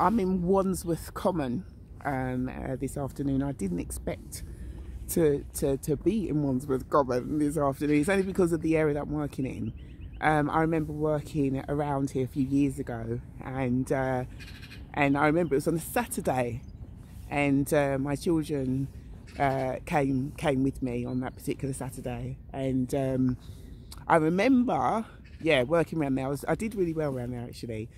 I'm in Wandsworth Common um, uh, this afternoon. I didn't expect to, to, to be in Wandsworth Common this afternoon. It's only because of the area that I'm working in. Um, I remember working around here a few years ago, and uh, and I remember it was on a Saturday, and uh, my children uh, came came with me on that particular Saturday, and um, I remember, yeah, working around there. I, was, I did really well around there actually,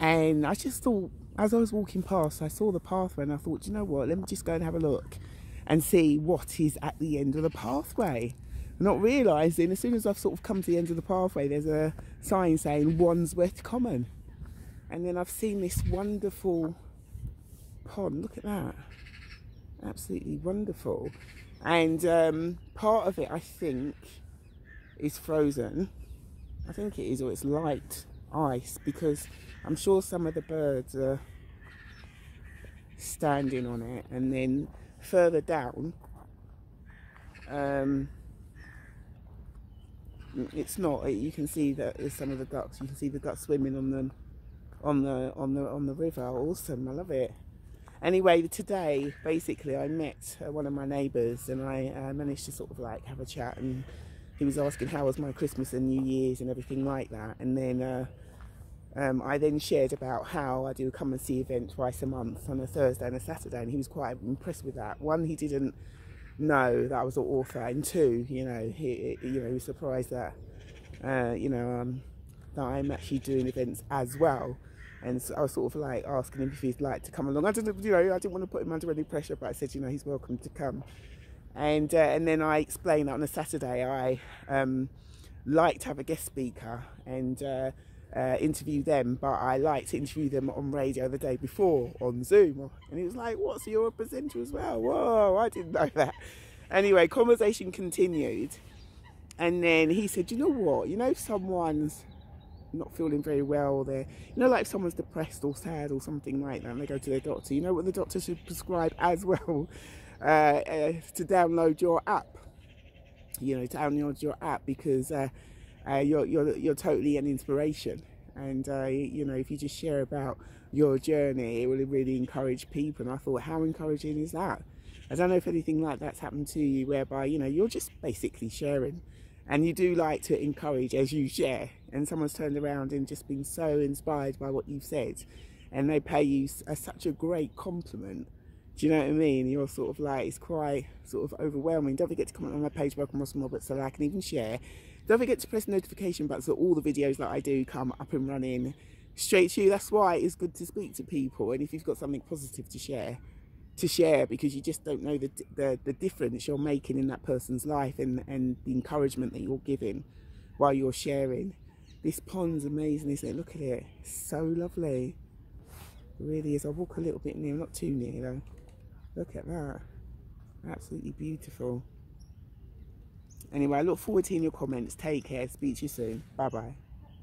and I just thought as I was walking past, I saw the pathway, and I thought, you know what? Let me just go and have a look and see what is at the end of the pathway. Not realising, as soon as I've sort of come to the end of the pathway, there's a sign saying Wandsworth Common. And then I've seen this wonderful pond. Look at that. Absolutely wonderful. And um, part of it, I think, is frozen. I think it is, or it's light ice, because I'm sure some of the birds are standing on it. And then further down, um, it's not. You can see that there's some of the ducks. You can see the ducks swimming on the on the on the on the river. Awesome! I love it. Anyway, today basically I met uh, one of my neighbours and I uh, managed to sort of like have a chat and he was asking how was my Christmas and New Year's and everything like that. And then uh, um, I then shared about how I do a come and see event twice a month on a Thursday and a Saturday, and he was quite impressed with that. One, he didn't know that I was an author, and two, you know, he, you know, he was surprised that, uh, you know, um, that I'm actually doing events as well. And so I was sort of like asking him if he'd like to come along. I didn't, you know, I didn't want to put him under any pressure, but I said, you know, he's welcome to come. And uh, and then I explained that on a Saturday I um, like to have a guest speaker and. Uh, uh, interview them, but I like to interview them on radio the day before on Zoom. And he was like, What? So you're a presenter as well? Whoa, I didn't know that. Anyway, conversation continued. And then he said, You know what? You know, if someone's not feeling very well, they're, you know, like if someone's depressed or sad or something like that, and they go to their doctor, you know what the doctor should prescribe as well? Uh, uh, to download your app. You know, download your app because uh, uh, you're, you're, you're totally an inspiration. And, uh, you know, if you just share about your journey, it will really encourage people. And I thought, how encouraging is that? I don't know if anything like that's happened to you, whereby, you know, you're just basically sharing. And you do like to encourage as you share. And someone's turned around and just been so inspired by what you've said. And they pay you a, such a great compliment. Do you know what I mean? You're sort of like, it's quite sort of overwhelming. Don't forget to comment on my page, Welcome Ross Robert, so that I can even share don't forget to press the notification button so all the videos that I do come up and running straight to you. That's why it's good to speak to people and if you've got something positive to share, to share because you just don't know the, the, the difference you're making in that person's life and, and the encouragement that you're giving while you're sharing. This pond's amazing, isn't it? Look at it. So lovely. Really is. I'll walk a little bit near, not too near though. Look at that. Absolutely beautiful. Anyway, I look forward to hearing your comments. Take care. Speak to you soon. Bye bye.